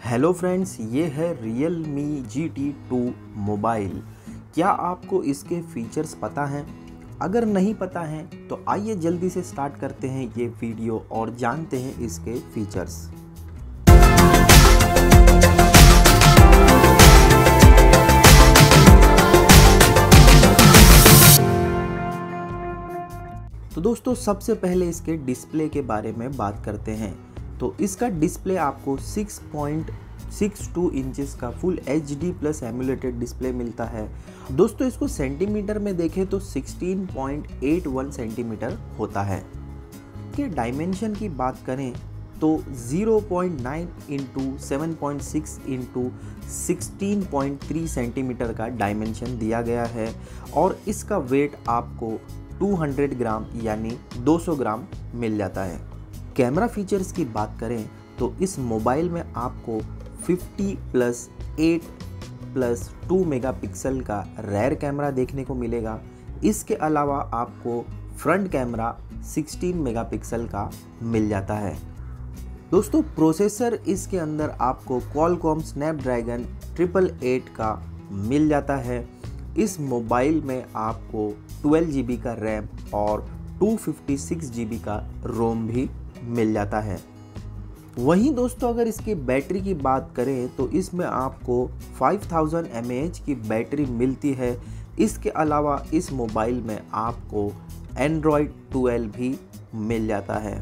Hello friends, ये है Realme G T two mobile क्या आपको इसके फीचर्स पता हैं? अगर नहीं पता है तो आइए जल्दी से स्टार्ट करते हैं ये वीडियो और जानते हैं इसके फीचर्स तो दोस्तों, सबसे पहले इसके डिस्प्ले के बारे में बात करते हैं। तो इसका डिस्प्ले आपको 6.62 इंचेस का full H D plus emulated display मिलता है। दोस्तों, इसको सेंटीमीटर में देखें तो 16.81 सेंटीमीटर होता है। के डायमेंशन की बात करें तो 0.9 into seven point six into sixteen point three centimetre का डायमेंशन दिया गया है और इसका वेट आपको 200 ग्राम यानी 200 ग्राम मिल जाता है। कैमरा फीचर्स की बात करें तो इस मोबाइल में आपको 50 प्लस 8 प्लस 2 मेगापिक्सल का रेयर कैमरा देखने को मिलेगा। इसके अलावा आपको फ्रंट कैमरा 16 मेगापिक्सल का मिल जाता है। दोस्तों, प्रोसेसर इसके अंदर आपको कॉलकॉम स्नैपड्रैगन ट्रिपल एट का मिल जाता है। इस मोबाइल में आपको ट्वेल्व जी का रैम और टू फिफ्टी सिक्स जी का रोम भी मिल जाता है। वहीं दोस्तों, अगर इसकी बैटरी की बात करें तो इसमें आपको 5000 थाउज़ेंड की बैटरी मिलती है। इसके अलावा इस मोबाइल में आपको एंड्रॉयड 12 भी मिल जाता है।